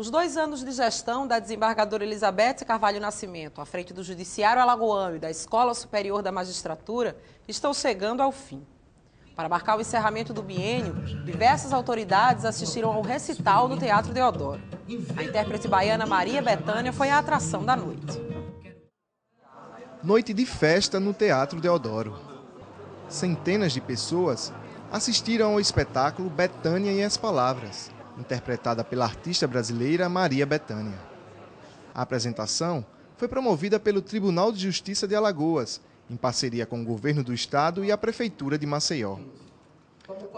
Os dois anos de gestão da desembargadora Elizabeth Carvalho Nascimento, à frente do Judiciário Alagoano e da Escola Superior da Magistratura, estão chegando ao fim. Para marcar o encerramento do biênio, diversas autoridades assistiram ao recital no Teatro Deodoro. A intérprete baiana Maria Betânia foi a atração da noite. Noite de festa no Teatro Deodoro. Centenas de pessoas assistiram ao espetáculo Betânia e as Palavras, interpretada pela artista brasileira Maria Bethânia. A apresentação foi promovida pelo Tribunal de Justiça de Alagoas, em parceria com o governo do estado e a prefeitura de Maceió.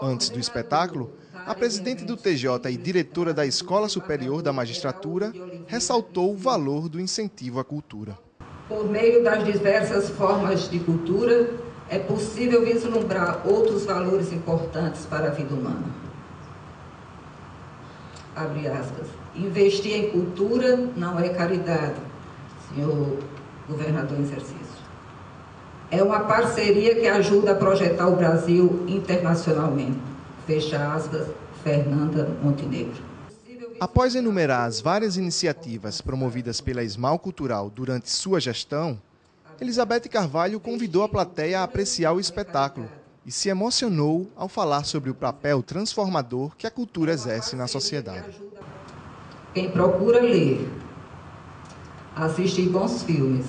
Antes do espetáculo, a presidente do TJ e diretora da Escola Superior da Magistratura ressaltou o valor do incentivo à cultura. Por meio das diversas formas de cultura, é possível vislumbrar outros valores importantes para a vida humana abre aspas, investir em cultura não é caridade, senhor governador em exercício. É uma parceria que ajuda a projetar o Brasil internacionalmente. Fecha aspas, Fernanda Montenegro. Após enumerar as várias iniciativas promovidas pela Esmal Cultural durante sua gestão, Elizabeth Carvalho convidou a plateia a apreciar o espetáculo e se emocionou ao falar sobre o papel transformador que a cultura exerce na sociedade. Quem procura ler, assistir bons filmes,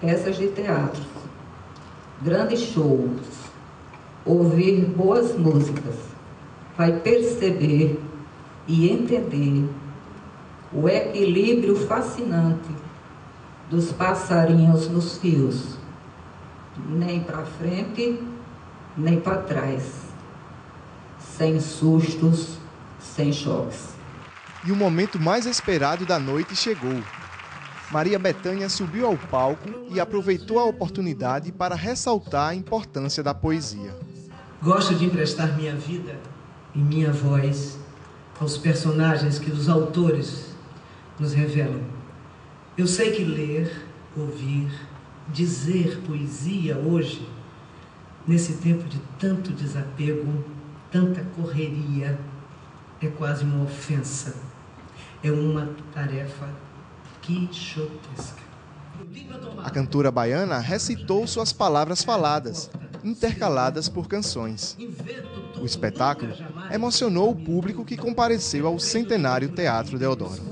peças de teatro, grandes shows, ouvir boas músicas, vai perceber e entender o equilíbrio fascinante dos passarinhos nos fios, nem para frente nem para trás, sem sustos, sem choques. E o momento mais esperado da noite chegou. Maria Bethânia subiu ao palco e aproveitou a oportunidade para ressaltar a importância da poesia. Gosto de emprestar minha vida e minha voz aos personagens que os autores nos revelam. Eu sei que ler, ouvir, dizer poesia hoje nesse tempo de tanto desapego, tanta correria, é quase uma ofensa. É uma tarefa quixotesca. A cantora baiana recitou suas palavras faladas, intercaladas por canções. O espetáculo emocionou o público que compareceu ao centenário Teatro Deodoro.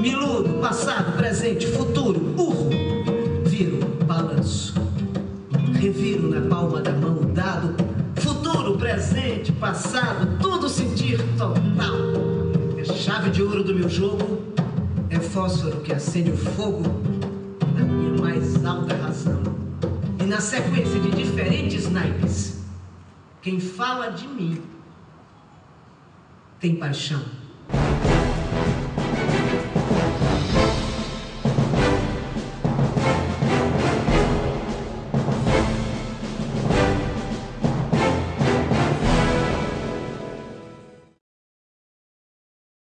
Miludo, passado, presente, futuro, burro, presente, passado, tudo sentir total. É chave de ouro do meu jogo, é fósforo que acende o fogo da minha mais alta razão. E na sequência de diferentes naipes, quem fala de mim tem paixão.